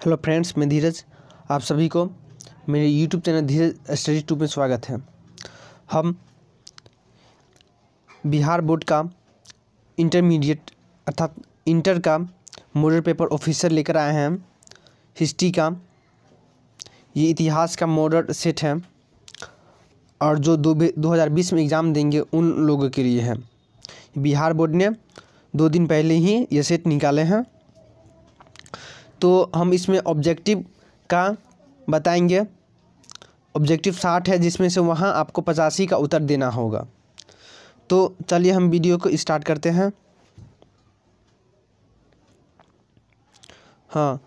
Hello friends, मैं धीरज, आप सभी को मेरे YouTube channel Dheeraj study two में स्वागत है। हम बिहार बोर्ड का इंटरमीडिएट अर्थात इंटर का मॉडल पेपर ऑफिसर लेकर आए हैं। हिस्ट्री का ये इतिहास का मॉडल सेट है और जो दो दो हज़ार बीस में एग्ज़ाम देंगे उन लोगों के लिए है। बिहार बोर्ड ने दो दिन पहले ही ये सेट निकाले हैं। तो हम इसमें ऑब्जेक्टिव का बताएँगे। ऑब्जेक्टिव साठ है, जिसमें से वहाँ आपको पचासी का उत्तर देना होगा। तो चलिए हम वीडियो को स्टार्ट करते हैं। हाँ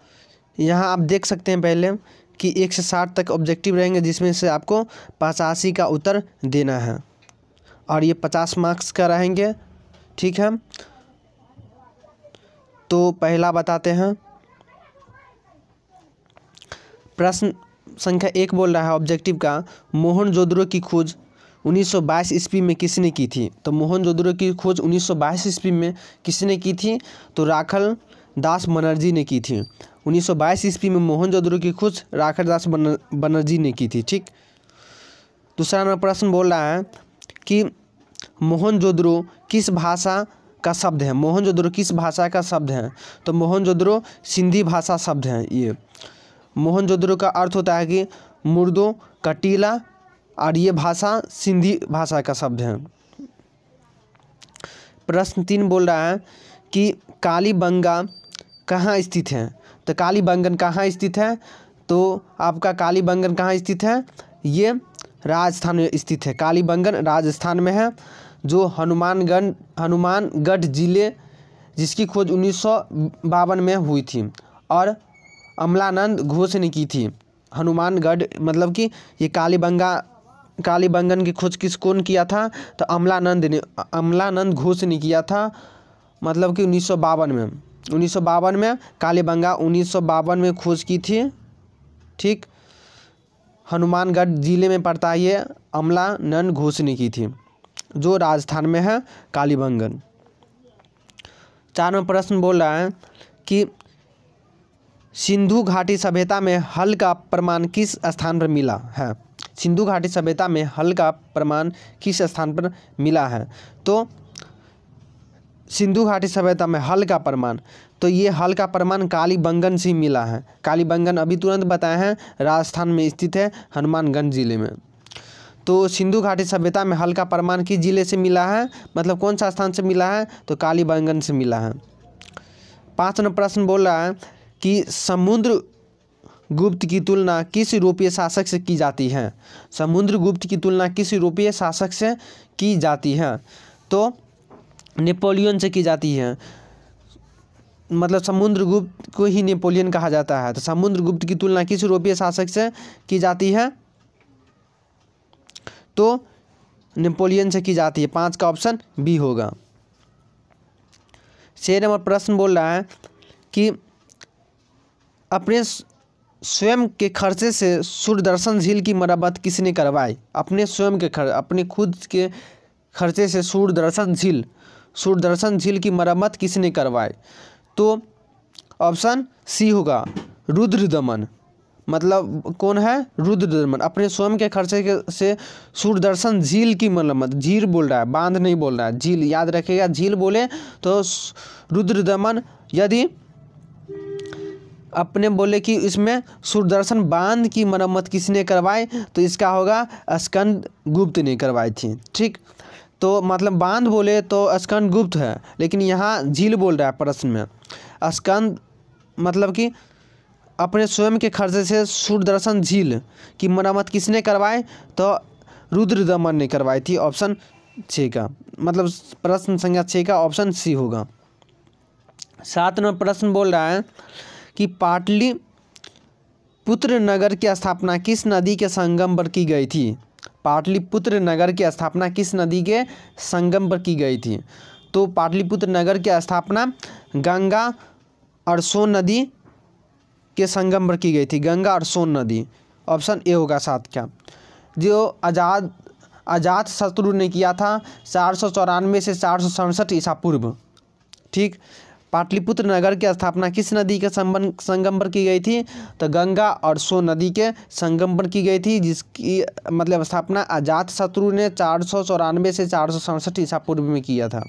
यहाँ आप देख सकते हैं पहले कि एक से साठ तक ऑब्जेक्टिव रहेंगे, जिसमें से आपको पचासी का उत्तर देना है। और ये पचास मार्क्स का रहेंगे, ठीक है? तो पहला बताते हैं। प्रश्न संख्या एक बोल रहा है ऑब्जेक्टिव का, मोहन जोदड़ो की खोज 1922 ईस्वी में किसने की थी? तो मोहन जोदड़ो की खोज 1922 ईस्वी में किसने की थी? तो राखल दास बनर्जी ने की थी। 1922 ईस्वी में मोहन जोदड़ो की खोज राखल दास बनर्जी ने की थी, ठीक? दूसरा नंबर प्रश्न बोल रहा है कि मोहन जोदड़ो किस भाषा का शब्द है? मोहन जोदड़ो किस भाषा का शब्द है? तो मोहन जोदड़ो सिंधी भाषा शब्द है ये। मोहनजोदड़ो का अर्थ होता है कि मुर्दों कटीला और ये भाषा सिंधी भाषा का शब्द है। प्रश्न तीन बोल रहा है कि कालीबंगा कहाँ स्थित है? तो कालीबंगन कहाँ स्थित है? तो आपका कालीबंगन कहाँ स्थित है? ये राजस्थान में स्थित है। कालीबंगन राजस्थान में है, जो हनुमानगढ़ हनुमानगढ़ ज़िले जिसकी खोज उन्नीस सौ बावन में हुई थी और अमलानंद घोष ने की थी। हनुमानगढ़ मतलब कि ये कालीबंगा, कालीबंगन की खोज किस कौन किया था? तो अमलानंद ने, अमलानंद घोष ने किया था मतलब कि उन्नीस सौ बावन में। उन्नीस सौ बावन में कालीबंगा उन्नीस सौ बावन में खोज की थी। ठीक? हनुमानगढ़ ज़िले में पड़ता है ये अमलानंद घोष ने की थी, जो राजस्थान में है, कालीबंगन। चार में प्रश्न बोल रहा है कि सिंधु घाटी सभ्यता में हल का प्रमाण किस स्थान पर मिला है? सिंधु घाटी सभ्यता में हल का प्रमाण किस स्थान पर मिला है? तो सिंधु घाटी सभ्यता में हल का प्रमाण। तो ये हल का प्रमाण कालीबंगन से मिला है। कालीबंगन अभी तुरंत बताए हैं, राजस्थान में स्थित है हनुमानगंज ज़िले में। तो सिंधु घाटी सभ्यता में हल का प्रमाण किस ज़िले से मिला है? मतलब कौन सा स्थान से मिला है? तो कालीबंगन से मिला है। पाँच नंबर प्रश्न बोल रहा है कि समुद्र गुप्त की तुलना किस यूरोपीय शासक से की जाती है? समुद्र गुप्त की तुलना किस यूरोपीय शासक से की जाती है? तो नेपोलियन से की जाती है। मतलब समुद्र गुप्त को ही नेपोलियन कहा जाता है। तो समुद्र गुप्त की तुलना किस यूरोपीय शासक से की जाती है? तो नेपोलियन से की जाती है। पाँच का ऑप्शन बी होगा। छः नंबर प्रश्न बोल रहा है कि अपने स्वयं के खर्चे से सूर्यदर्शन झील की मरम्मत किसने करवाई? अपने स्वयं के खर्च अपने खुद के खर्चे से सूर्यदर्शन झील सूर्यदर्शन झील की मरम्मत किसने करवाई? तो ऑप्शन सी होगा रुद्र दमन मतलब कौन है? रुद्र दमन अपने स्वयं के खर्चे के, से सूर्यदर्शन झील की मरम्मत। झील बोल रहा है, बाँध नहीं बोल रहा है। झील याद रखेगा, झील बोले तो रुद्र दमन यदि अपने बोले कि इसमें सूरदर्शन बाँध की मरम्मत किसने करवाई? तो इसका होगा, स्कंद गुप्त ने करवाई थी। ठीक? तो मतलब बाँध बोले तो स्कंद गुप्त है, लेकिन यहाँ झील बोल रहा है प्रश्न में। स्कंद मतलब कि अपने स्वयं के खर्चे से सूरदर्शन झील की मरम्मत किसने करवाए तो रुद्र दमन ने करवाई थी, ऑप्शन छः का। मतलब प्रश्न संख्या छः का, ऑप्शन सी होगा। सात नंबर प्रश्न बोल रहा है कि पाटली पुत्र नगर की स्थापना किस नदी के संगम पर की गई थी? पाटलिपुत्र नगर की स्थापना किस नदी के संगम पर की गई थी? तो पाटलिपुत्र नगर की स्थापना गंगा और सोन नदी के संगम पर की गई थी। गंगा और सोन नदी। ऑप्शन ए होगा सात क्या? जो आज़ाद, आज़ाद शत्रु ने किया था, चार सौ चौरानवे से चार सौ सड़सठ ईसा पूर्व। ठीक? पाटलिपुत्र नगर की स्थापना किस नदी के संबंध संगम पर की गई थी? तो गंगा और सो नदी के संगम पर की गई थी, जिसकी मतलब स्थापना अजात शत्रु ने चार सौ चौरानवे से चार सौ सड़सठ ईसा पूर्व में किया था।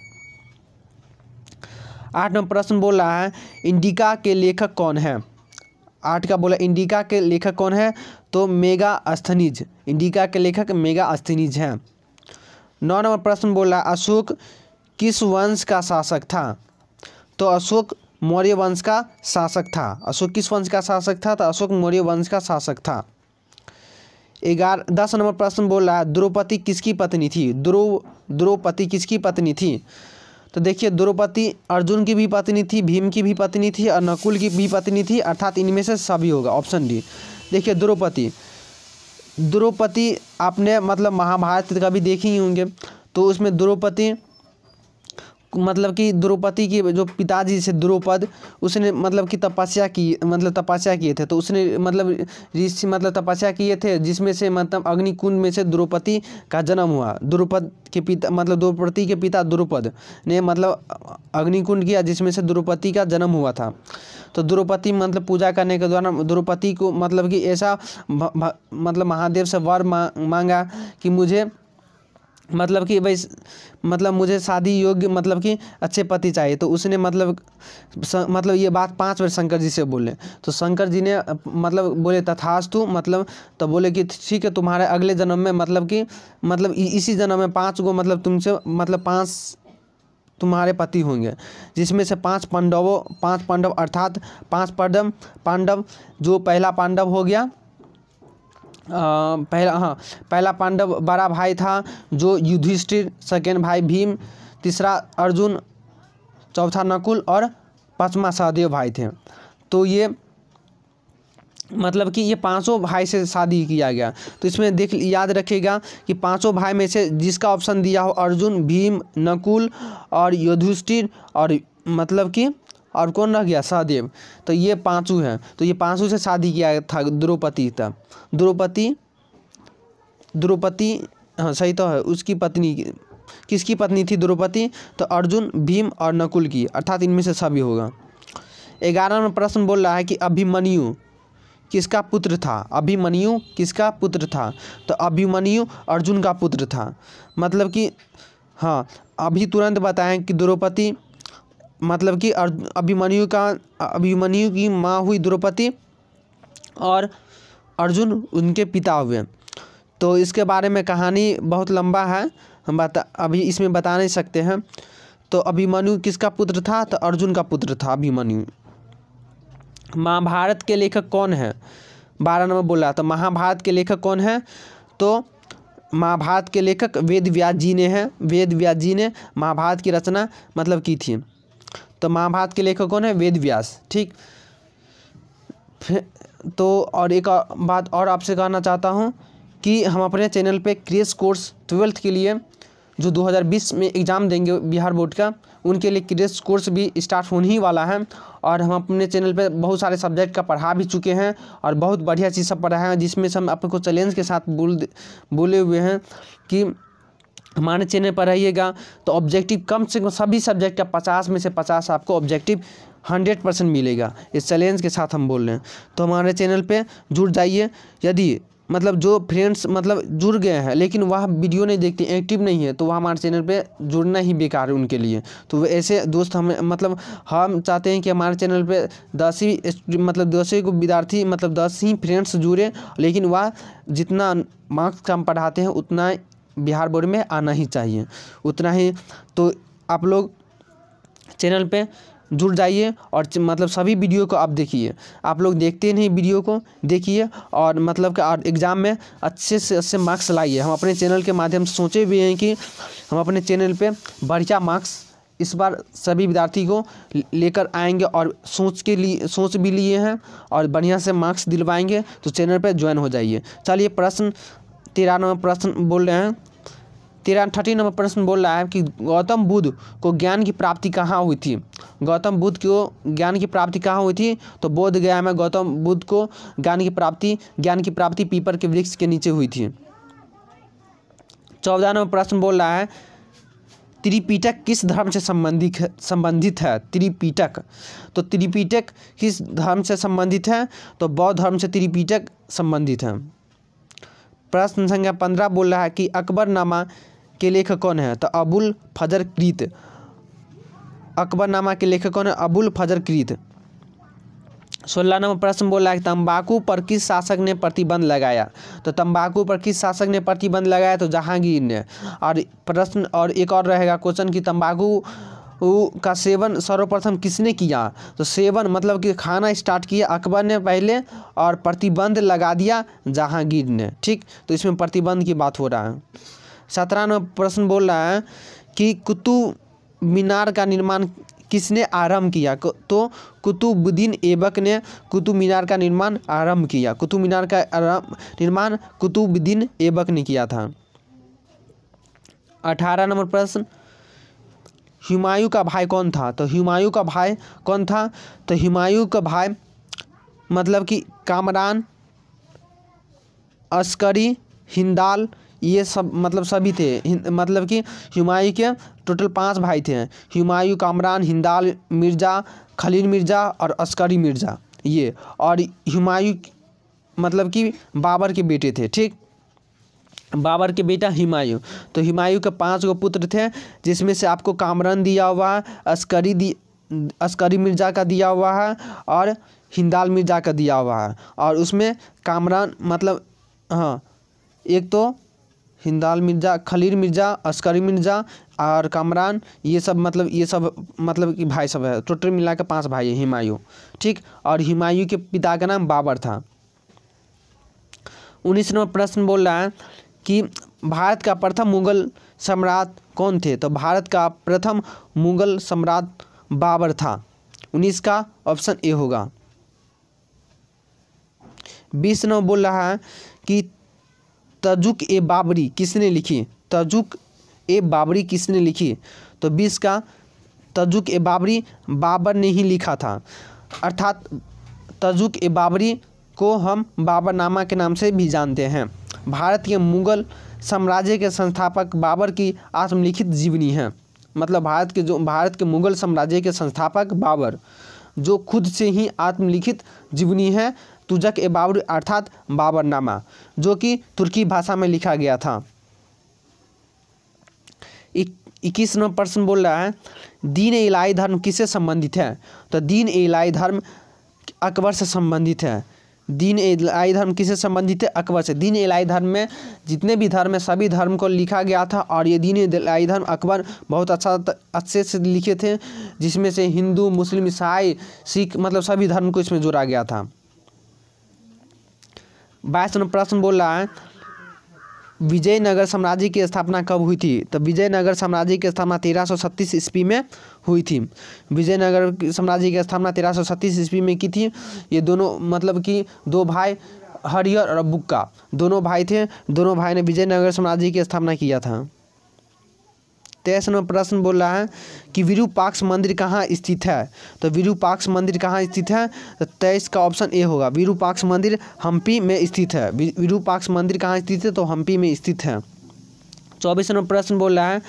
आठ नंबर प्रश्न बोल रहा है, इंडिका के लेखक कौन है? आठ का बोला, इंडिका के लेखक कौन है? तो मेगा अस्थनिज, इंडिका के लेखक मेगा अस्थनिज हैं। नौ नंबर प्रश्न बोल अशोक किस वंश का शासक था? तो अशोक मौर्य वंश का शासक था। अशोक किस वंश का शासक था? तो अशोक मौर्य वंश का शासक था। ग्यारह दस नंबर प्रश्न बोल रहा है, द्रौपदी किसकी पत्नी थी? द्रौ, द्रौपदी किसकी पत्नी थी? तो देखिए, द्रौपदी अर्जुन की भी पत्नी थी, भीम की भी पत्नी थी और नकुल की भी पत्नी थी, अर्थात इनमें से सभी होगा, ऑप्शन डी। देखिए, द्रौपदी। द्रौपदी आपने मतलब महाभारत कभी देखी ही होंगे। तो उसमें द्रौपदी मतलब कि द्रौपदी की जो पिताजी से द्रौपद, उसने मतलब कि तपस्या की मतलब तपस्या किए थे। तो उसने मतलब ऋषि मतलब तपस्या किए थे, जिसमें से मतलब अग्निकुंड में से द्रौपदी का जन्म हुआ। द्रौपद के पिता मतलब द्रौपदी के पिता द्रौपद ने मतलब अग्निकुंड किया, जिसमें से द्रौपदी का जन्म हुआ था। तो द्रौपदी मतलब पूजा करने के दौरान द्रौपदी को मतलब कि ऐसा मतलब महादेव से वर मांगा कि मुझे मतलब कि भाई मतलब मुझे शादी योग्य मतलब कि अच्छे पति चाहिए। तो उसने मतलब स, मतलब ये बात पाँच बार शंकर जी से बोले। तो शंकर जी ने मतलब बोले तथास्तु मतलब तो बोले कि ठीक है तुम्हारे अगले जन्म में मतलब कि मतलब इसी जन्म में पाँच गो मतलब तुमसे मतलब पाँच तुम्हारे पति होंगे। जिसमें से पाँच पांडवों पाँच पांडव अर्थात पाँच पांडव पांडव जो पहला पांडव हो गया पहला हाँ पहला पांडव बड़ा भाई था, जो युधिष्ठिर, सेकेंड भाई भीम, तीसरा अर्जुन, चौथा नकुल और पांचवा सहदेव भाई थे। तो ये मतलब कि ये पाँचों भाई से शादी किया गया। तो इसमें देख, याद रखिएगा कि पाँचों भाई में से जिसका ऑप्शन दिया हो अर्जुन, भीम, नकुल और युधिष्ठिर और मतलब कि और कौन रह गया? सहदेव तो ये पाँचों हैं। तो ये पाँचों से शादी किया था द्रौपदी तब। द्रौपदी द्रौपदी हाँ सही तो है। उसकी पत्नी, किसकी पत्नी थी द्रौपदी? तो अर्जुन, भीम और नकुल की। अर्थात इनमें से सभी होगा। ग्यारह में प्रश्न बोल रहा है कि अभिमन्यु किसका पुत्र था? अभिमन्यु किसका पुत्र था? तो अभिमन्यु अर्जुन का पुत्र था। मतलब कि हाँ अभी तुरंत बताएँ कि द्रौपदी मतलब कि अभिमन्यु का, अभिमन्यु की माँ हुई द्रौपदी और अर्जुन उनके पिता हुए। तो इसके बारे में कहानी बहुत लंबा है, हम बता, अभी इसमें बता नहीं सकते हैं। तो अभिमन्यु किसका पुत्र था? तो अर्जुन का पुत्र था अभिमन्यु। महाभारत के लेखक कौन है? बारह नंबर बोला तो महाभारत के लेखक कौन है? तो महाभारत के लेखक वेद व्यास जी ने हैं। वेद व्यास जी ने महाभारत की रचना मतलब की थी। तो महाभारत के लेखक कौन है वेद व्यास, ठीक? तो और एक बात और आपसे कहना चाहता हूँ कि हम अपने चैनल पे क्रेस कोर्स ट्वेल्थ के लिए जो 2020 में एग्ज़ाम देंगे बिहार बोर्ड का, उनके लिए क्रेस कोर्स भी स्टार्ट होने ही वाला है। और हम अपने चैनल पे बहुत सारे सब्जेक्ट का पढ़ा भी चुके हैं और बहुत बढ़िया चीज़ सब पढ़ाए हैं, जिसमें से हम आपको चैलेंज के साथ बोल बोले हुए हैं कि हमारे चैनल पर रहिएगा तो ऑब्जेक्टिव कम से कम सभी सब्जेक्ट का पचास में से पचास आपको ऑब्जेक्टिव हंड्रेड परसेंट मिलेगा। इस चैलेंज के साथ हम बोल रहे हैं। तो हमारे चैनल पे जुड़ जाइए। यदि मतलब जो फ्रेंड्स मतलब जुड़ गए हैं, लेकिन वह वीडियो नहीं देखते एक्टिव नहीं है तो वह हमारे चैनल पे जुड़ना ही बेकार है उनके लिए। तो ऐसे दोस्त हमें मतलब हम चाहते हैं कि हमारे चैनल पे दस ही मतलब दस ही को विद्यार्थी मतलब दस ही फ्रेंड्स जुड़े, लेकिन वह जितना मार्क्स कम पढ़ाते हैं, उतना बिहार बोर्ड में आना ही चाहिए। उतना ही तो आप लोग चैनल पे जुड़ जाइए और मतलब सभी वीडियो को आप देखिए। आप लोग देखते नहीं वीडियो को, देखिए और मतलब कि एग्ज़ाम में अच्छे से, अच्छे मार्क्स लाइए। हम अपने चैनल के माध्यम से सोचे भी हैं कि हम अपने चैनल पे बढ़िया मार्क्स इस बार सभी विद्यार्थी को लेकर आएँगे और सोच के लिए, सोच भी लिए हैं और बढ़िया से मार्क्स दिलवाएँगे तो चैनल पर ज्वाइन हो जाइए। चलिए प्रश्न तेरह नंबर प्रश्न बोल रहे हैं। तेरह थर्टी नंबर प्रश्न बोल रहा है कि गौतम बुद्ध को ज्ञान की प्राप्ति कहाँ हुई थी? गौतम बुद्ध को ज्ञान की प्राप्ति कहाँ हुई थी? तो बोध गया में गौतम बुद्ध को ज्ञान की प्राप्ति, ज्ञान की प्राप्ति पीपर के वृक्ष के नीचे हुई थी। चौदह नंबर प्रश्न बोल रहा है, त्रिपिटक किस धर्म से संबंधित संबंधित है? त्रिपिटक। तो त्रिपिटक किस धर्म से संबंधित है? तो बौद्ध धर्म से त्रिपीटक संबंधित है। प्रश्न संख्या पंद्रह बोल रहा है कि अकबरनामा के लेखक कौन है? तो अबुल फजर कृत अकबरनामा के लेखक कौन है? अबुल फजर कृत सोलह नंबर प्रश्न बोल रहा है तंबाकू पर किस शासक ने प्रतिबंध लगाया? तो तंबाकू पर किस शासक ने प्रतिबंध लगाया? तो जहांगीर ने। और प्रश्न, और एक और रहेगा क्वेश्चन कि तंबाकू का सेवन सर्वप्रथम किसने किया? तो सेवन मतलब कि खाना स्टार्ट किया अकबर ने पहले और प्रतिबंध लगा दिया जहांगीर ने। ठीक? तो इसमें प्रतिबंध की बात हो रहा है। सत्रह नंबर प्रश्न बोल रहा है कि कुतुब मीनार का निर्माण किसने आरंभ किया? तो कुतुबुद्दीन ऐबक ने कुतुब मीनार का निर्माण आरंभ किया। कुतुब मीनार का निर्माण कुतुबुद्दीन ऐबक ने किया था। अठारह नंबर प्रश्न हुमायूं का भाई कौन था? तो हुमायूं का भाई कौन था? तो हुमायूं का भाई मतलब कि कामरान, अस्करी, हिंदाल, ये सब मतलब सभी थे। मतलब कि हुमायूं के टोटल पाँच भाई थे। हुमायूं, कामरान, हिंदाल, मिर्ज़ा, खलील मिर्ज़ा और अस्करी मिर्ज़ा, ये। और हुमायूं मतलब कि बाबर के बेटे थे, ठीक? बाबर के बेटा हुमायूं। तो हुमायूं के पाँच गो पुत्र थे, जिसमें से आपको कामरान दिया हुआ है अस्करी दी, अस्करी मिर्ज़ा का दिया हुआ है, और हिंदाल मिर्ज़ा का दिया हुआ है। और उसमें कामरान मतलब हाँ एक तो हिंदाल मिर्ज़ा, खलील मिर्ज़ा, अस्करी मिर्ज़ा, और कामरान, ये सब मतलब ये सब मतलब कि भाई सब है। टोटल मिला के पाँच भाई है, हिमायूं। ठीक? और हुमायूं के पिता का नाम बाबर था। उन्नीस नंबर प्रश्न बोल रहा है कि भारत का प्रथम मुगल सम्राट कौन थे? तो भारत का प्रथम मुगल सम्राट बाबर था। उन्नीस का ऑप्शन ए होगा। बीस नंबर बोल रहा है कि तजुक ए बाबरी किसने लिखी? तजुक ए बाबरी किसने लिखी? तो बीस का तजुक ए बाबरी बाबर ने ही लिखा था। अर्थात तजुक ए बाबरी को हम बाबरनामा के नाम से भी जानते हैं। भारत के मुगल साम्राज्य के संस्थापक बाबर की आत्मलिखित जीवनी है। मतलब भारत के जो भारत के मुगल साम्राज्य के संस्थापक बाबर, जो खुद से ही आत्मलिखित जीवनी है, तुजक ए बाबर अर्थात बाबरनामा, जो कि तुर्की भाषा में लिखा गया था। इक्कीस नंबर प्रश्न बोल रहा है, दीन इलाही धर्म किससे संबंधित है? तो दीन इलाही धर्म अकबर से संबंधित है। दीन इलाई धर्म किसे संबंधित है? अकबर से। दीन एलाई धर्म में जितने भी धर्म है, सभी धर्म को लिखा गया था और ये दीन इलाई धर्म अकबर बहुत अच्छा अच्छे से लिखे थे, जिसमें से हिंदू, मुस्लिम, ईसाई, सिख मतलब सभी धर्म को इसमें जोड़ा गया था। बाईस नंबर प्रश्न बोल रहा है विजयनगर साम्राज्य की स्थापना कब हुई थी? तो विजयनगर साम्राज्य की स्थापना तेरह सौ छत्तीस ईस्वी में हुई थी। विजयनगर साम्राज्य की स्थापना तेरह सौ छत्तीस ईस्वी में की थी? ये दोनों मतलब कि दो भाई हरियर और बुक्का। दोनों भाई थे, दोनों भाई ने विजयनगर साम्राज्य की स्थापना किया था। तेईस नंबर प्रश्न बोल रहा है कि विरूपाक्ष मंदिर कहाँ स्थित है? तो विरूपाक्ष मंदिर कहाँ स्थित है? तो तेईस का ऑप्शन ए होगा। विरूपाक्ष मंदिर हम्पी में स्थित है। विरूपाक्ष मंदिर कहाँ स्थित है? तो हम्पी में स्थित है। चौबीस नंबर प्रश्न बोल रहा है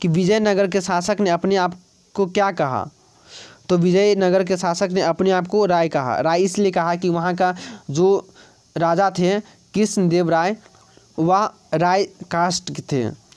कि विजयनगर के शासक ने अपने आप को क्या कहा? तो विजयनगर के शासक ने अपने आप को राय कहा। राय इसलिए कहा कि वहाँ का जो राजा थे, कृष्णदेव राय, वह राय कास्ट के थे।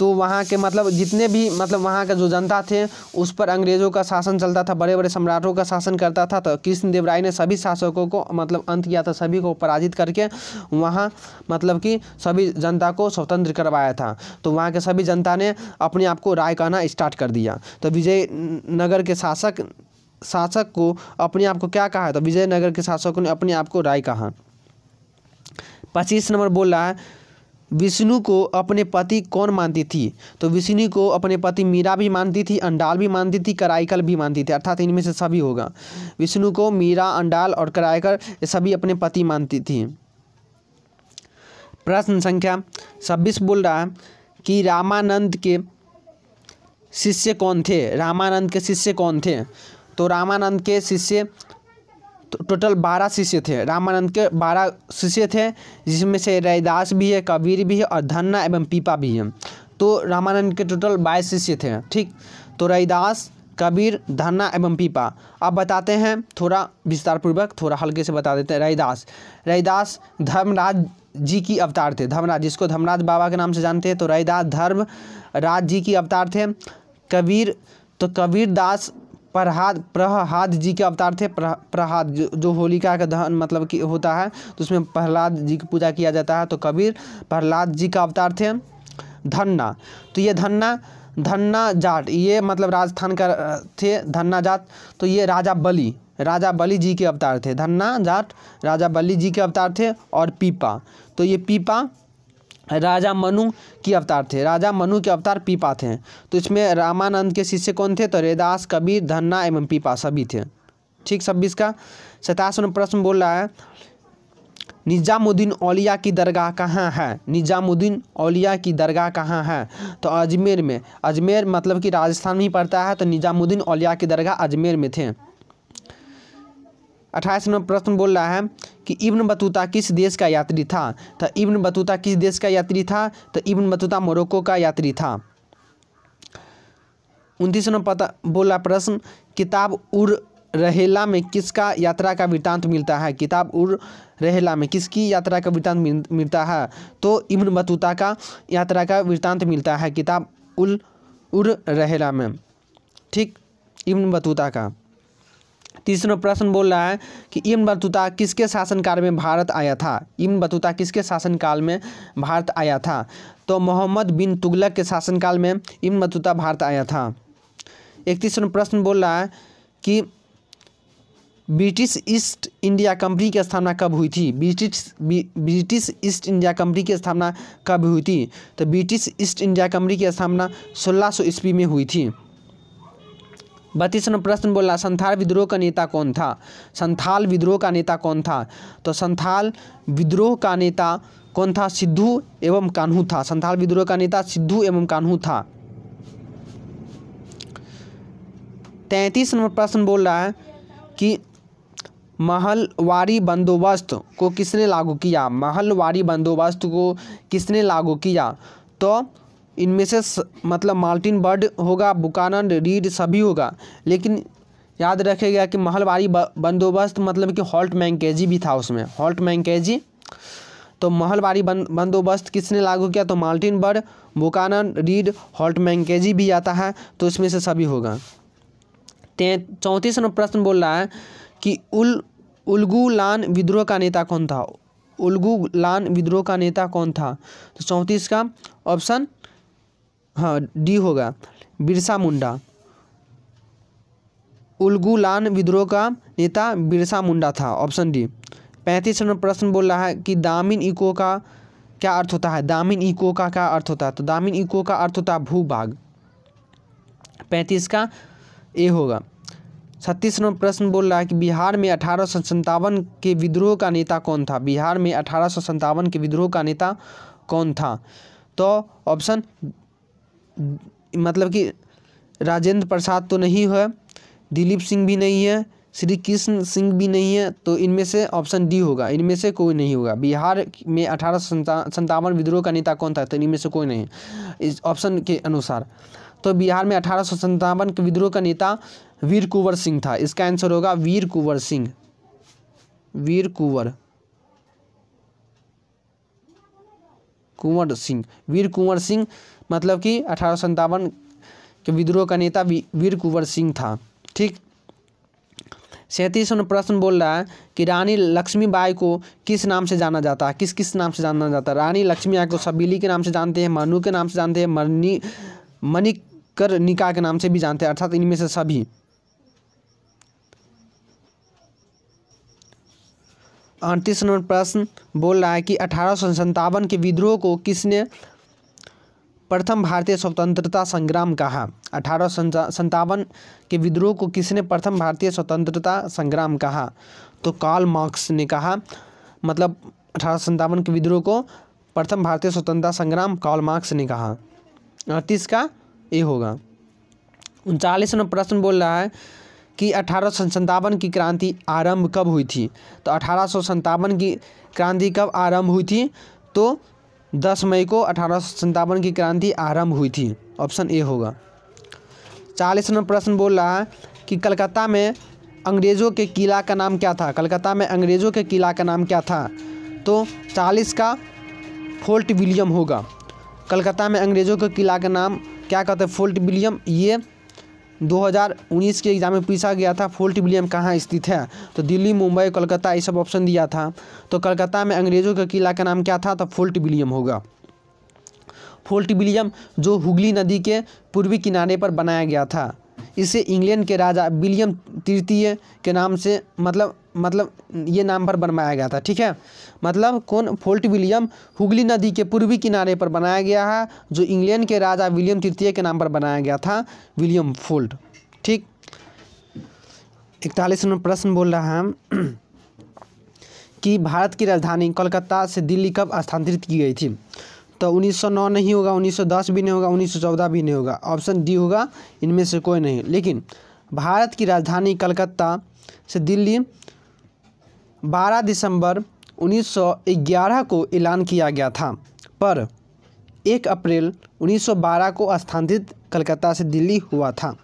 तो वहाँ के मतलब जितने भी मतलब वहाँ का जो जनता थे, उस पर अंग्रेज़ों का शासन चलता था बड़े बड़े सम्राटों का शासन करता था तो कृष्णदेव राय ने सभी शासकों को मतलब अंत किया था, सभी को पराजित करके वहाँ मतलब कि सभी जनता को स्वतंत्र करवाया था। तो वहाँ के सभी जनता ने अपने आप को राय कहना स्टार्ट कर दिया। तो विजय नगर के शासक शासक को अपने आप को क्या कहा तो विजयनगर के शासकों ने अपने आप को राय कहा। पच्चीस नंबर बोल रहा है विष्णु को अपने पति कौन मानती थी? तो विष्णु को अपने पति मीरा भी मानती थी, अंडाल भी मानती थी, कराईकल भी मानती थी, अर्थात इनमें से सभी होगा। विष्णु को मीरा, अंडाल और कराईकल ये सभी अपने पति मानती थी। प्रश्न संख्या छब्बीस बोल रहा है कि रामानंद के शिष्य कौन थे? रामानंद के शिष्य कौन थे? तो रामानंद के शिष्य तो टोटल बारह शिष्य थे। रामानंद के बारह शिष्य थे, जिसमें से रैदास भी है, कबीर भी है और धन्ना एवं पीपा भी है। तो रामानंद के टोटल बाईस शिष्य थे, ठीक? तो रैदास, कबीर, धन्ना एवं पीपा। अब बताते हैं, थोड़ा विस्तार पूर्वक थोड़ा हल्के से बता देते हैं रैदास। रैदास धर्मराज जी की अवतार थे। धर्मराज, जिसको धर्मराज बाबा के नाम से जानते हैं तो रैदास धर्म राज जी की अवतार थे। कबीर तो कबीर दास प्रहाद प्रहाद जी के अवतार थे। प्रह- प्रहाद जो, जो होलिका का दहन मतलब कि होता है तो उसमें प्रहलाद जी की पूजा किया जाता है। तो कबीर प्रहलाद जी का अवतार थे धन्ना। तो ये धन्ना धन्ना जाट ये मतलब राजस्थान का थे धन्ना जाट। तो ये राजा बलि राजा बलि जी के अवतार थे। धन्ना जाट राजा बलि जी के अवतार थे और पीपा। तो ये पीपा राजा मनु की अवतार थे। राजा मनु के अवतार पीपा थे। तो इसमें रामानंद के शिष्य कौन थे? तो रेदास, कबीर, धन्ना एवं पीपा सभी थे। ठीक छब्बीस का? सतासवें प्रश्न बोल रहा है, निजामुद्दीन औलिया की दरगाह कहाँ है? निजामुद्दीन औलिया की दरगाह कहाँ है? तो अजमेर में। अजमेर मतलब कि राजस्थान में ही पड़ता है तो निजामुद्दीन औलिया की दरगाह अजमेर में थे। अट्ठाईस नंबर प्रश्न बोल रहा है कि इब्न बतूता किस देश का यात्री था? तो इब्न बतूता किस देश का यात्री था? तो इब्न बतूता मोरक्को का यात्री था। उनतीस नंबर पता बोला प्रश्न, किताब उर रहेला में किसका यात्रा का वृत्तांत मिलता है? किताब उर रहेला में किसकी यात्रा का वृत्तांत मिल- मिलता है? तो इब्न बतूता का यात्रा का वृत्तांत मिलता है किताब उल, उर रहेला में। ठीक, इब्न बतूता का। तीसरा प्रश्न बोल रहा है कि इब्न बतूता किसके शासनकाल में भारत आया था? इब्न बतूता किसके शासनकाल में भारत आया था? तो मोहम्मद बिन तुगलक के शासनकाल में इब्न बतूता भारत आया था। इकतीसवां प्रश्न बोल रहा है कि ब्रिटिश ईस्ट इंडिया कंपनी की स्थापना कब हुई थी? British British East India Company की स्थापना कब हुई थी? तो ब्रिटिश ईस्ट इंडिया कंपनी की स्थापना सोलह सौ ईस्वी में हुई थी। बत्तीसवां प्रश्न बोला, संथाल विद्रोह का नेता कौन था? संथाल विद्रोह का नेता कौन था? तो संथाल विद्रोह का नेता कौन था? सिद्धू एवं कान्हू था। संथाल विद्रोह का नेता सिद्धू एवं कान्हू था। तैंतीस नंबर प्रश्न बोल रहा है कि महलवारी बंदोबस्त को किसने लागू किया? महलवारी बंदोबस्त को किसने लागू किया? तो इनमें से मतलब मार्टिन बर्ड होगा, बुकानन, रीड सभी होगा। लेकिन याद रखेगा कि महलवारी बंदोबस्त मतलब कि हॉल्ट मैंकेजी भी था उसमें। हॉल्ट मैंकेजी तो महलवारी बंदोबस्त किसने लागू किया? तो Martin Bird, Buchanan, Read, Holt Mackenzie भी आता है तो इसमें से सभी होगा। ते, चौंतीस नंबर प्रश्न बोल रहा है कि उल, उल्गुलान विद्रोह का नेता कौन था? उल्गुलान विद्रोह का नेता कौन था? तो चौंतीस का ऑप्शन हाँ डी होगा। बिरसा मुंडा। उल्गुलान विद्रोह का नेता बिरसा मुंडा था, ऑप्शन डी। पैंतीस नंबर प्रश्न बोल रहा है कि दामिन इको का क्या अर्थ होता है? दामिन इको का क्या अर्थ होता है? तो दामिन इको का अर्थ होता है भूभाग। पैंतीस का ए होगा। छत्तीस नंबर प्रश्न बोल रहा है कि बिहार में अठारह के विद्रोह का नेता कौन था? बिहार में अठारह के विद्रोह का नेता कौन था? तो ऑप्शन मतलब कि राजेंद्र प्रसाद तो नहीं है, दिलीप सिंह भी नहीं है श्री कृष्ण सिंह भी नहीं है तो इनमें से ऑप्शन डी होगा। इनमें से कोई नहीं होगा। बिहार में अठारह संतावन विद्रोह का नेता कौन था? तो इनमें से कोई नहीं। इस ऑप्शन के अनुसार। तो बिहार में अठारह सौ संतावन के विद्रोह का नेता वीर कुंवर सिंह था। इसका आंसर होगा वीर कुंवर सिंह। वीर कुंवर। कुंवर सिंह। वीर कुंवर सिंह मतलब कि अठारह के विद्रोह का नेता वीर कुंवर सिंह था, ठीक? सैंतीस प्रश्न बोल रहा है कि रानी लक्ष्मीबाई को किस नाम से जाना जाता है? किस किस नाम से जाना जाता है? रानी लक्ष्मीबाई को सबीली के नाम से जानते हैं, मनु के नाम से जानते हैं, मरनी मणिकर्णिका के नाम से भी जानते हैं, अर्थात इनमें से सभी। अड़तीस नंबर प्रश्न बोल रहा है कि अठारह के विद्रोह को किसने प्रथम भारतीय स्वतंत्रता संग्राम कहा। अठारह के विद्रोह को किसने प्रथम भारतीय स्वतंत्रता संग्राम कहा? तो कार्ल मार्क्स ने कहा मतलब अठारह के विद्रोह को प्रथम भारतीय स्वतंत्रता संग्राम कार्ल मार्क्स ने कहा। अड़तीस का ये होगा। उनचालीस नंबर प्रश्न बोल रहा है कि अठारह की क्रांति आरंभ कब हुई थी? तो अठारह की क्रांति कब आरंभ हुई थी? तो दस मई को अठारह की क्रांति आरंभ हुई थी। ऑप्शन ए होगा। चालीस नंबर प्रश्न बोल रहा है कि कलकत्ता में अंग्रेज़ों के किला का नाम क्या था? कलकत्ता में अंग्रेज़ों के किला का नाम क्या था? तो चालीस का फोर्ट विलियम होगा। कलकत्ता में अंग्रेज़ों के किला का नाम क्या कहते हैं? फोर्ट विलियम, ये 2019 के एग्ज़ाम में पूछा गया था। फोर्ट विलियम कहाँ स्थित है? तो दिल्ली, मुंबई कोलकाता ये सब ऑप्शन दिया था। तो कलकत्ता में अंग्रेज़ों का किला का नाम क्या था? तो फोर्ट विलियम होगा। फोर्ट विलियम जो हुगली नदी के पूर्वी किनारे पर बनाया गया था। इसे इंग्लैंड के राजा विलियम तृतीय के नाम से मतलब मतलब ये नाम पर बनवाया गया था, ठीक है? मतलब कौन? फोर्ट विलियम, हुगली नदी के पूर्वी किनारे पर बनाया गया है, जो इंग्लैंड के राजा विलियम तृतीय के नाम पर बनाया गया था, विलियम फोर्ट, ठीक? इकतालीस नंबर प्रश्न बोल रहा है, कि भारत की राजधानी कोलकाता से दिल्ली कब स्थानांतरित की गई थी? तो 1909 नहीं होगा 1910 भी नहीं होगा 1914 भी नहीं होगा। ऑप्शन डी होगा, इनमें से कोई नहीं। लेकिन भारत की राजधानी कलकत्ता से दिल्ली 12 दिसंबर 1911 को ऐलान किया गया था। पर 1 अप्रैल 1912 को स्थानांतरित कलकत्ता से दिल्ली हुआ था।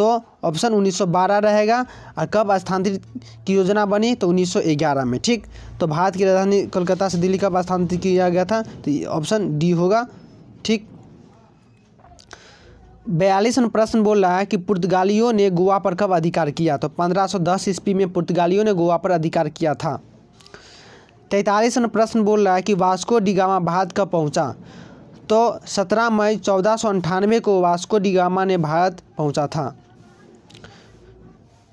तो ऑप्शन 1912 रहेगा और कब स्थानांतरित की योजना बनी तो 1911 में, ठीक? तो भारत की राजधानी कोलकाता से दिल्ली कब स्थानांतरित किया गया था तो ऑप्शन डी होगा, ठीक? बयालीस प्रश्न बोल रहा है कि पुर्तगालियों ने गोवा पर कब अधिकार किया तो 1510 ईस्वी में पुर्तगालियों ने गोवा पर अधिकार किया था। तैंतालीस प्रश्न बोल रहा है कि वास्को डिगामा भारत कब पहुँचा तो 17 मई चौदह को वास्को डिगामा ने भारत पहुँचा था।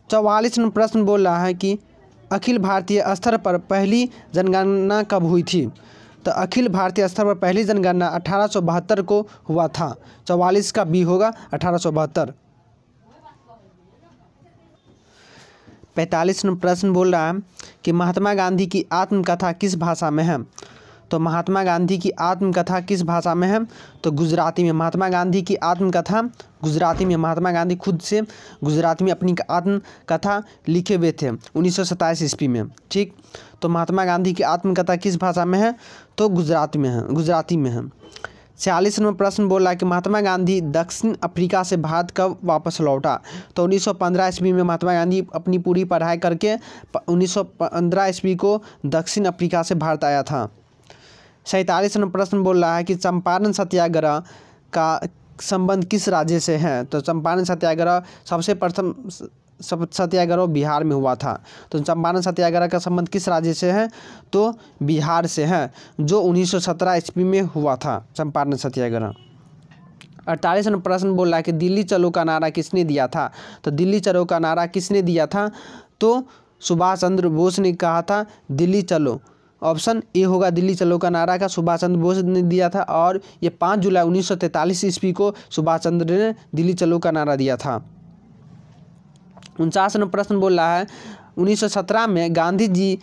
चौवालीस प्रश्न बोल रहा है कि अखिल भारतीय स्तर पर पहली जनगणना कब हुई थी? तो अखिल भारतीय स्तर पर पहली जनगणना अठारह सौ बहत्तर को हुआ था। चौवालीस का बी होगा, अठारह पैंतालीस प्रश्न बोल रहा है कि महात्मा गांधी की आत्मकथा किस भाषा में है? तो महात्मा गांधी की आत्मकथा किस भाषा में है? तो गुजराती में महात्मा गांधी की आत्मकथा, गुजराती में महात्मा गांधी खुद से गुजराती में अपनी आत्मकथा लिखे हुए थे, उन्नीस सौ ईस्वी में। ठीक? तो महात्मा गांधी की आत्मकथा किस भाषा में है? तो गुजराती में है, गुजराती में है। छियालीस नंबर प्रश्न बोल कि महात्मा गांधी दक्षिण अफ्रीका से भारत कब वापस लौटा? तो 1915 ईस्वी में महात्मा गांधी अपनी पूरी पढ़ाई करके 1915 ईस्वी को दक्षिण अफ्रीका से भारत आया था। सैंतालीस प्रश्न बोल रहा है कि चंपारण सत्याग्रह का संबंध किस राज्य से है? तो चंपारण सत्याग्रह सबसे प्रथम सब सत्याग्रह बिहार में हुआ था। तो चंपारण सत्याग्रह का संबंध किस राज्य से है? तो बिहार से है, जो 1917 सौ ईस्वी में हुआ था, चंपारण सत्याग्रह। अड़तालीस प्रश्न बोल रहा है कि दिल्ली चलो का नारा किसने दिया था? तो दिल्ली चलो का नारा किसने दिया था? तो सुभाष चंद्र बोस ने कहा था, दिल्ली चलो। ऑप्शन ए होगा दिल्ली, चलो का नारा का सुभाष चंद्र बोस ने दिया था और ये पाँच जुलाई उन्नीस सौ तैंतालीस ईस्वी को सुभाष चंद्र ने दिल्ली, चलो का नारा दिया था। उनचास नंबर प्रश्न बोल रहा है, उन्नीस सौ सत्रह में गांधी जी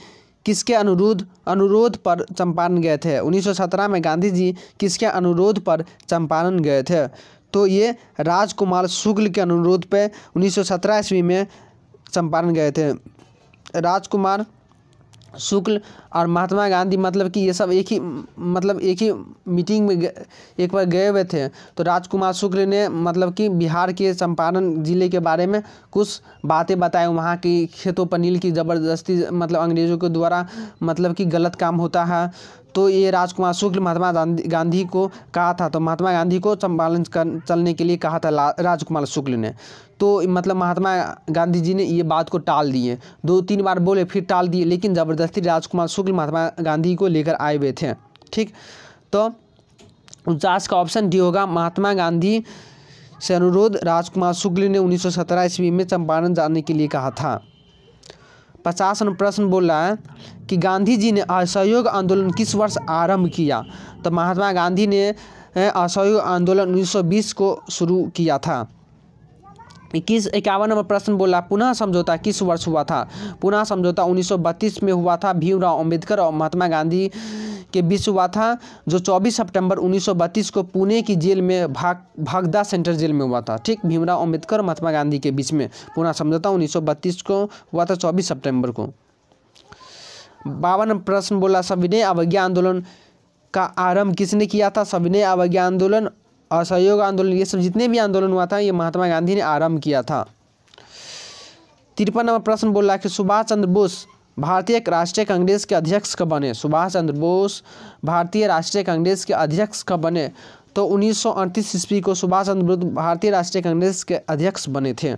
किसके अनुरोध अनुरोध पर चंपारण गए थे? उन्नीस सौ सत्रह में गांधी जी किसके अनुरोध पर चंपारण गए थे? तो ये राजकुमार शुक्ल के अनुरोध पे उन्नीस सौ सत्रह ईस्वी में चंपारण गए थे। राजकुमार शुक्ल और महात्मा गांधी मतलब कि ये सब एक ही मतलब एक ही मीटिंग में एक बार गए हुए थे। तो राजकुमार शुक्ल ने मतलब कि बिहार के चंपारण ज़िले के बारे में कुछ बातें बताए वहाँ की खेतों पर नील की ज़बरदस्ती मतलब अंग्रेज़ों के द्वारा मतलब कि गलत काम होता है। तो ये राजकुमार शुक्ल महात्मा गांधी को कहा था तो महात्मा गांधी को चंपारण चलने के लिए कहा था राजकुमार शुक्ल ने। तो मतलब महात्मा गांधी जी ने ये बात को टाल दिए दो तीन बार बोले, फिर टाल दिए, लेकिन ज़बरदस्ती राजकुमार शुक्ल महात्मा गांधी को लेकर आए हुए थे। ठीक? तो उनचास का ऑप्शन डी होगा, महात्मा गांधी से अनुरोध, राजकुमार शुक्ल ने उन्नीस सौ सत्रह ईस्वी में चंपारण जाने के लिए कहा था। पचास प्रश्न बोला है कि गांधी जी ने असहयोग आंदोलन किस वर्ष आरंभ किया? तो महात्मा गांधी ने असहयोग आंदोलन 1920 को शुरू किया था। इक्कीस, इक्यावन नंबर प्रश्न बोला पुनः समझौता किस वर्ष हुआ था? पुनः समझौता 1932 में हुआ था। भीमराव अंबेडकर और महात्मा गांधी के बीच हुआ था, जो 24 सितंबर 1932 को पुणे की जेल में भाग, भागदा सेंट्रल जेल में हुआ था। ठीक भीमराव अंबेडकर महात्मा गांधी के बीच में पुनः समझौता उन्नीस सौ बत्तीस को हुआ था, चौबीस सितंबर को। बावन प्रश्न बोला, सविनय अवज्ञा आंदोलन का आरंभ किसने किया था? सविनय अवज्ञा आंदोलन, असहयोग आंदोलन, ये सब जितने भी आंदोलन हुआ था, ये महात्मा गांधी ने आरंभ किया था। तिरपन प्रश्न बोला कि सुभाष चंद्र बोस भारतीय राष्ट्रीय कांग्रेस के अध्यक्ष कब बने? सुभाष चंद्र बोस, भारतीय राष्ट्रीय कांग्रेस के अध्यक्ष कब बने? तो उन्नीस सौ अड़तीस ईस्वी को सुभाष चंद्र बोस भारतीय राष्ट्रीय कांग्रेस के अध्यक्ष बने थे।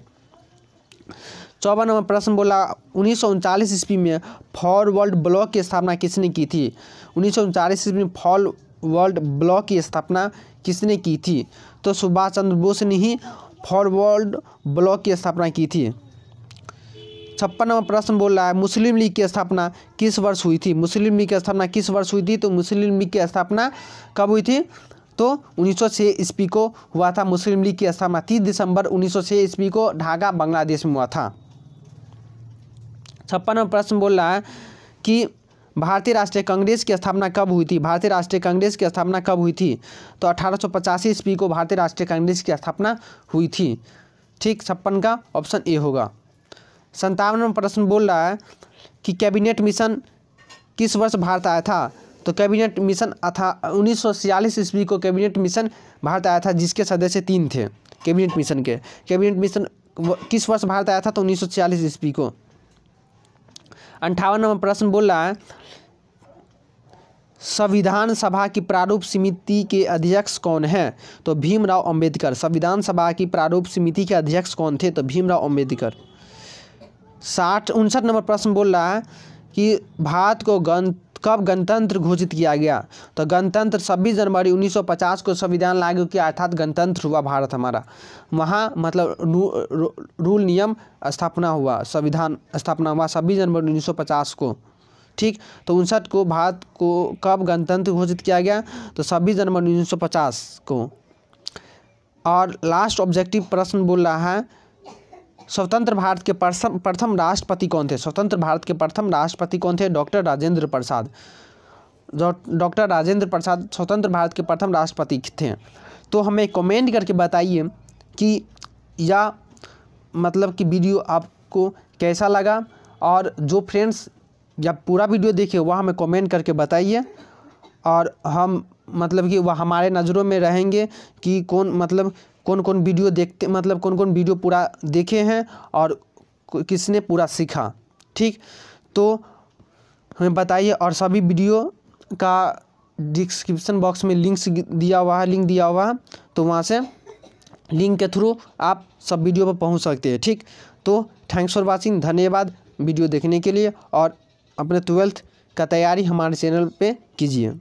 चौवन नंबर प्रश्न बोला, उन्नीस ईस्वी में फॉरवर्ड ब्लॉक की स्थापना किसने की थी? उन्नीस ईस्वी में फॉल वर्ल्ड ब्लॉक की स्थापना किसने की थी? तो सुभाष चंद्र बोस ने ही फॉरवर्ड ब्लॉक की स्थापना की थी। छप्पन नंबर प्रश्न बोल रहा है, मुस्लिम लीग की स्थापना किस वर्ष हुई थी? मुस्लिम लीग की स्थापना किस वर्ष हुई थी? तो मुस्लिम लीग की स्थापना कब हुई थी? तो 1906 ईस्वी को हुआ था, मुस्लिम लीग की स्थापना 30 दिसंबर 1906 ईस्वी को ढाका, बांग्लादेश में हुआ था। छप्पन नंबर प्रश्न बोल रहा है कि भारतीय राष्ट्रीय कांग्रेस की स्थापना कब हुई थी? भारतीय राष्ट्रीय कांग्रेस की स्थापना कब हुई थी? तो अठारह ईस्वी को भारतीय राष्ट्रीय कांग्रेस की स्थापना हुई थी। ठीक, छप्पन का ऑप्शन ए होगा। संतावन नंबर प्रश्न बोल रहा है कि कैबिनेट मिशन किस वर्ष भारत आया था? तो कैबिनेट मिशन अथा, उन्नीस सौ ईस्वी को कैबिनेट मिशन भारत आया था, जिसके सदस्य तीन थे, कैबिनेट मिशन के। कैबिनेट मिशन किस वर्ष भारत आया था? तो उन्नीस सौ ईस्वी को। अंठावन नंबर प्रश्न बोल रहा है, संविधान सभा की प्रारूप समिति के अध्यक्ष कौन है? तो भीमराव अंबेडकर। संविधान सभा की प्रारूप समिति के अध्यक्ष कौन थे? तो भीमराव अंबेडकर। साठ उनसठ नंबर प्रश्न बोल रहा है कि भारत को गण कब गणतंत्र घोषित किया गया? तो गणतंत्र छब्बीस जनवरी 1950 को संविधान लागू किया अर्थात गणतंत्र हुआ भारत हमारा। वहाँ मतलब रू, रू, रूल नियम स्थापना हुआ संविधान स्थापना हुआ छब्बीस जनवरी 1950 को। ठीक? तो उनसठ को भारत को कब गणतंत्र घोषित किया गया? तो छब्बीस जनवरी 1950 को। और लास्ट ऑब्जेक्टिव प्रश्न बोल रहा है स्वतंत्र भारत के प्रथम राष्ट्रपति कौन थे? स्वतंत्र भारत के प्रथम राष्ट्रपति कौन थे? डॉक्टर राजेंद्र प्रसाद। डॉक्टर राजेंद्र प्रसाद स्वतंत्र भारत के प्रथम राष्ट्रपति थे। तो हमें कमेंट करके बताइए कि या मतलब कि वीडियो आपको कैसा लगा? और जो फ्रेंड्स या पूरा वीडियो देखे, वह हमें कमेंट करके बताइए। और हम मतलब कि वह हमारे नज़रों में रहेंगे कि कौन मतलब कौन कौन वीडियो देखते मतलब कौन कौन वीडियो पूरा देखे हैं और किसने पूरा सीखा, ठीक? तो हमें बताइए और सभी वीडियो का डिस्क्रिप्शन बॉक्स में लिंक्स दिया हुआ है, लिंक दिया हुआ है तो वहाँ से लिंक के थ्रू आप सब वीडियो पर पहुँच सकते हैं, ठीक? तो थैंक्स फॉर वॉचिंग, धन्यवाद वीडियो देखने के लिए और अपने ट्वेल्थ का तैयारी हमारे चैनल पे कीजिए।